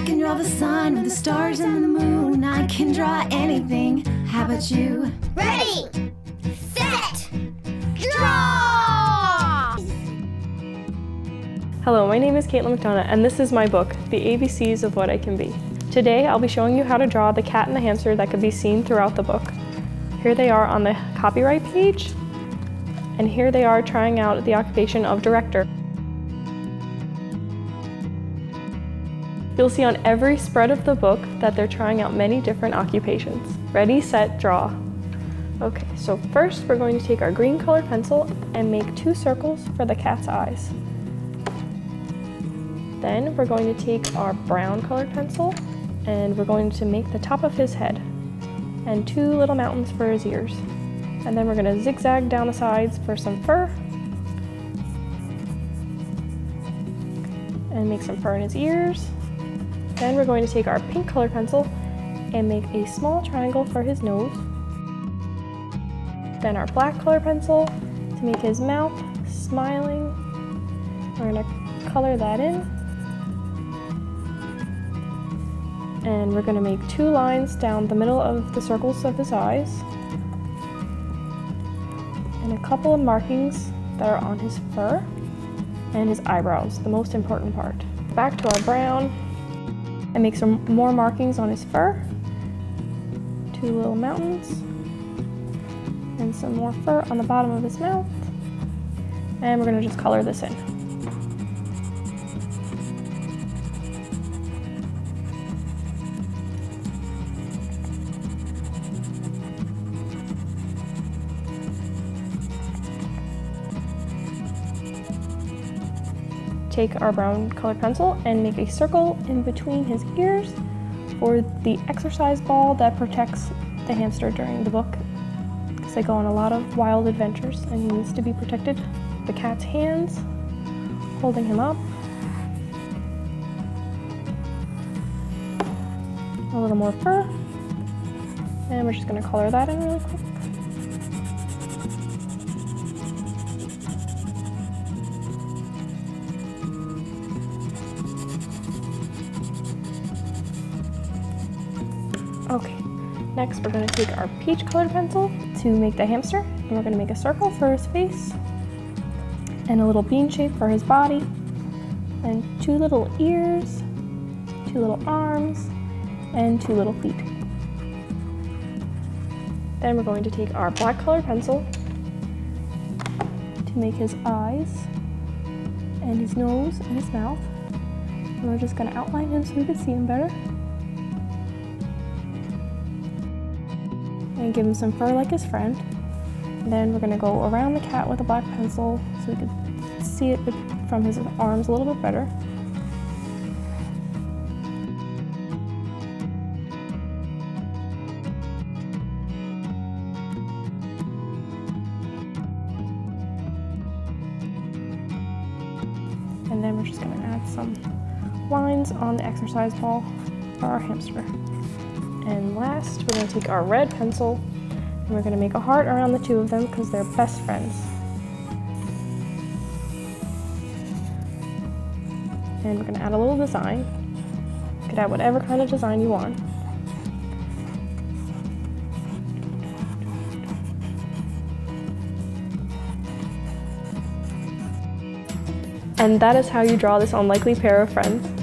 I can draw the sun with the stars and the moon. I can draw anything. How about you? Ready, set, draw! Hello, my name is Caitlin McDonagh, and this is my book, The ABCs of What I Can Be. Today, I'll be showing you how to draw the cat and the hamster that could be seen throughout the book. Here they are on the copyright page, and here they are trying out the occupation of director. You'll see on every spread of the book that they're trying out many different occupations. Ready, set, draw. Okay, so first we're going to take our green colored pencil and make two circles for the cat's eyes. Then we're going to take our brown colored pencil and we're going to make the top of his head and two little mountains for his ears. And then we're going to zigzag down the sides for some fur and make some fur in his ears then we're going to take our pink color pencil and make a small triangle for his nose. Then our black color pencil to make his mouth smiling. We're going to color that in. And we're going to make two lines down the middle of the circles of his eyes. And a couple of markings that are on his fur and his eyebrows, the most important part. Back to our brown and make some more markings on his fur. Two little mountains. And some more fur on the bottom of his mouth. And we're gonna just color this in. Take our brown colored pencil and make a circle in between his ears for the exercise ball that protects the hamster during the book because they go on a lot of wild adventures and he needs to be protected. The cat's hands holding him up. A little more fur. And we're just going to color that in really quick. Next we're going to take our peach colored pencil to make the hamster and we're going to make a circle for his face and a little bean shape for his body and two little ears, two little arms, and two little feet. Then we're going to take our black colored pencil to make his eyes and his nose and his mouth. And we're just going to outline him so we can see him better. And give him some fur like his friend. And then we're to go around the cat with a black pencil so we can see it from his arms a little bit better. And then we're just going to add some lines on the exercise ball for our hamster. And last, we're going to take our red pencil and we're going to make a heart around the two of them because they're best friends. And we're going to add a little design. You could add whatever kind of design you want. And that is how you draw this unlikely pair of friends.